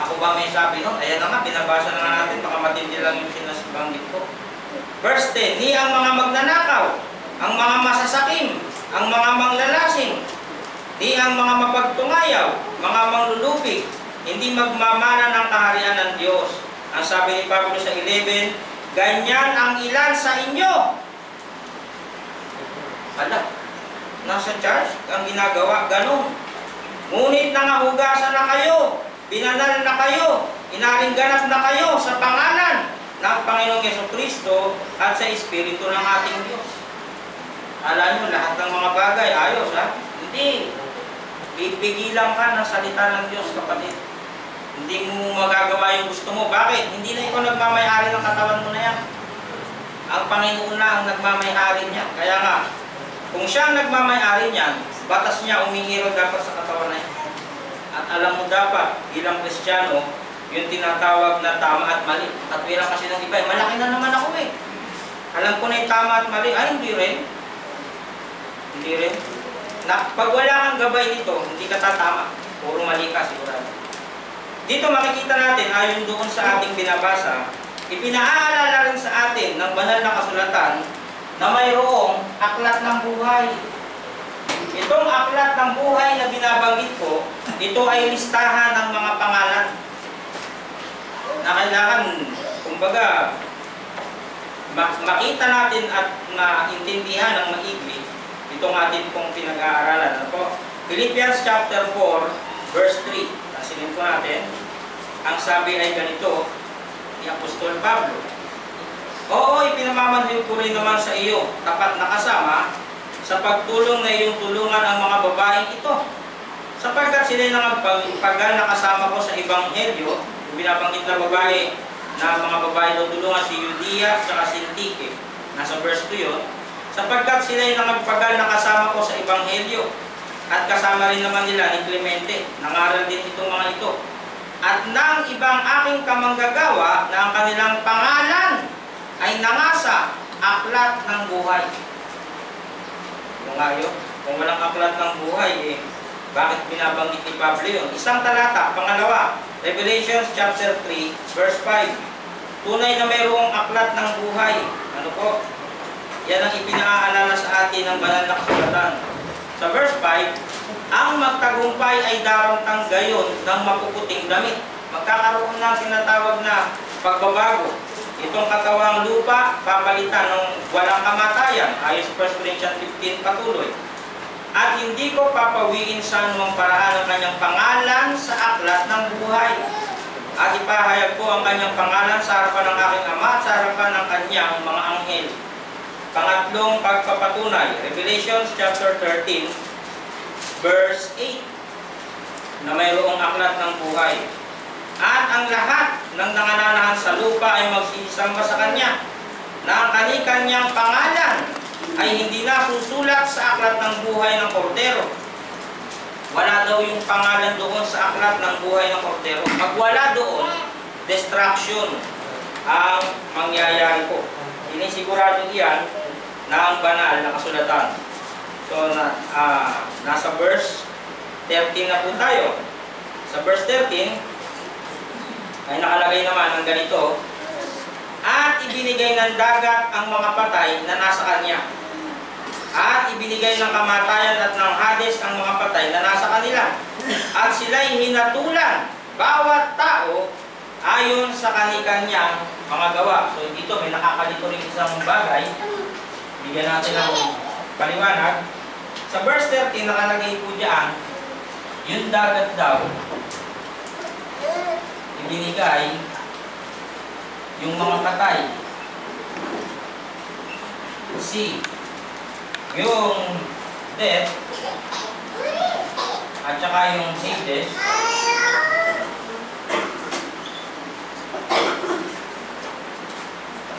Ako ba may sabi nun? Ayan na nga, binabasa na natin, baka matindi lang yung sinasabanggit ko. Verse 10, Ni ang mga magnanakaw, ang mga masasakim, ang mga manglalasing, di ang mga mapagtungayaw, mga manglulupig, hindi magmamana ng kaharian ng Diyos. Ang sabi ni Pablo sa 11, ganyan ang ilan sa inyo. Ala, nasa church, ang ginagawa, ganun. Ngunit nangahugasan na kayo, binanal na kayo, inaring na kayo sa pangalan ng Panginoong Yeso Kristo at sa Espiritu ng ating Diyos. Alam nyo, lahat ng mga bagay, ayos ha? Hindi. Pipigilan ka ng salita ng Diyos, kapatid. Hindi mo magagawa yung gusto mo. Bakit? Hindi na ikaw nagmamayari ng katawan mo na yan. Ang Panginoon na ang nagmamayari niya. Kaya nga, kung siya ang nagmamayari niyan, batas niya umihiro dapat sa katawan na yan. Alam mo dapat, bilang Kristiyano, yung tinatawag na tama at mali. At bilang kasi ng iba, eh, malaki na naman ako eh. Alam ko na yung tama at mali. Ay, hindi rin. Hindi rin. Na, pag wala kang gabay nito, hindi ka tatama. Puro mali ka sigurado. Dito makikita natin, ayon doon sa ating binabasa, ipinaalala rin sa atin ng banal na kasulatan na mayroong aklat ng buhay. Itong aklat ng buhay na binabanggit ko, ito ay listahan ng mga pangalan na kailangan, kumbaga, mak- makita natin at maintindihan ng maigli itong atin pong pinag-aaralan. Ano po? Philippians chapter 4, verse 3. Tasilin po natin. Ang sabi ay ganito ni Apostol Pablo. Oo, ipinamamanhid ko rin naman sa iyo, tapat na kasama, sa pagtulong na iyong tulungan ang mga babaeng ito. Sapagkat sila nangagpagal na kasama ko sa Ebanghelyo, yung binabanggit na babae, na mga babae daw tulungan si Eudia at si Antique. Nasa verse 2 yun. Sapagkat sila yung nangagpagal na kasama ko sa Ebanghelyo. At kasama rin naman nila ni Clemente. Nangaral din itong mga ito. At nang ibang aking kamanggagawa na ang kanilang pangalan ay nangasa aklat ng buhay. Kung nga yun, kung walang aklat ng buhay, eh, bakit binabanggit ni Pablo yun? Isang talata, pangalawa, Revelation chapter 3, verse 5. Tunay na mayroong aklat ng buhay. Ano po? Yan ang ipinaalala sa atin ng banal na kasulatan. Sa verse 5, ang magtagumpay ay darantang gayon ng mapuputing damit. Magkakaroon ng sinatawag na pagbabago. Itong katawang lupa, papalitan ng walang kamatayan. Ayon sa 1 Corinthians 15 patuloy. At hindi ko papawiin sa anumang paraan ang kanyang pangalan sa aklat ng buhay. At ipahayag ko ang kanyang pangalan sa harapan ng aking ama at sa harapan ng kanyang mga anghel. Pangatlong pagpapatunay, Revelation chapter 13, verse 8, na mayroong aklat ng buhay. At ang lahat ng nangananahan sa lupa ay magsisamba sa kanya, na ang kanyang pangalan ay hindi na susulat sa aklat ng buhay ng kordero. Wala daw yung pangalan doon sa aklat ng buhay ng kordero. Pag wala doon, destruction ang mangyayari po. Inisigurado iyan na ang banal na kasulatan. So, na, ah, nasa verse 13 na po tayo. Sa verse 13, ay nakalagay naman ang ganito, At ibinigay ng dagat ang mga patay na nasa kanya. At ibinigay ng kamatayan at ng Hades ang mga patay na nasa kanila. At sila'y hinatulan, bawat tao, ayon sa kanikanyang mga gawa. So dito may nakakalito rin isang bagay. Bigyan natin ng paliwanag. Sa verse 13 nakalagay po diyan, yung dagat daw, ibinigay yung mga patay. C. Yung death at saka yung Hades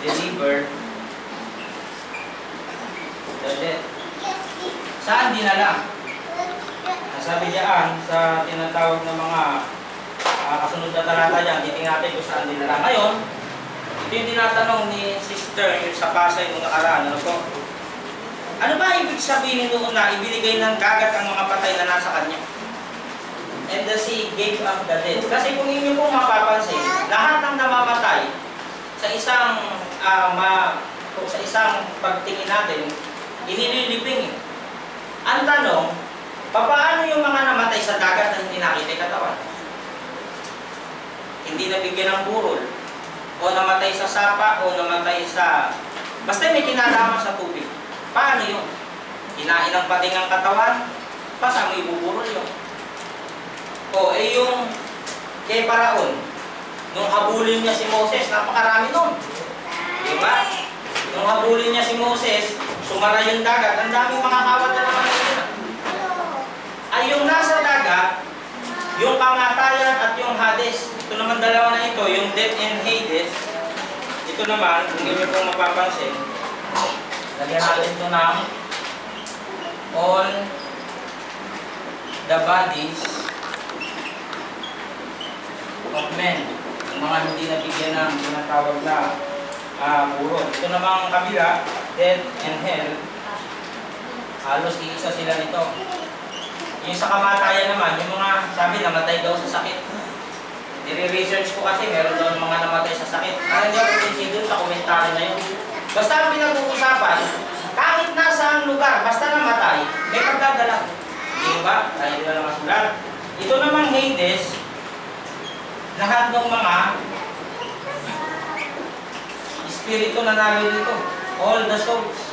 deliver the death. Saan dinala? Nasabi diyan sa tinatawag ng mga mga kasunod na talata yan, titingnan natin kung saan nila ngayon. Ito yung tinatanong ni Sister sa Pasay nung nakaraan. Ano po? Ano ba ibig sabihin noon na ibinigay ng dagat ang mga patay na nasa kanya? And the sea gave up the dead. Kasi kung inyo pong mapapansin, lahat ng namamatay sa isang uh, ma, sa isang pagtingin natin, inililibing. Ang tanong, paano yung mga namatay sa dagat Hindi nabigyan ng burol, o namatay sa sapa, o namatay sa... Basta may kinalaman sa tubig. Paano yun? Kinain ng pating ang katawan, basta may buburol yun. O, eh yung kay Paraon, nung habulin niya si Moses, napakarami nun. Di ba? Nung habulin niya si Moses, sumara yung dagat, ang daming mga kawat na naman. Ay yung nasa dagat, yung kamatayan at yung Hades, ito naman dalawa na ito, yung death and Hades, ito naman, kung inyo pong mapapansin, lagyan natin ito ng all the bodies of men, yung mga hindi nabigyan ng tinatawag na ah burol. Ito namang kabila, death and hell, halos iisa sila nito. Yung sa kamatayan naman, yung mga sabi namatay daw sa sakit. Nire-research ko kasi meron daw mga namatay sa sakit. Parang hindi ako consider sa komentaryo na yun. Basta ang pinag-uusapan, kahit nasa ang lugar, basta namatay, may pagdadala. Di ba? Tayo na lang masulat. Ito namang Hades, lahat ng mga espiritu na naririto, all the souls.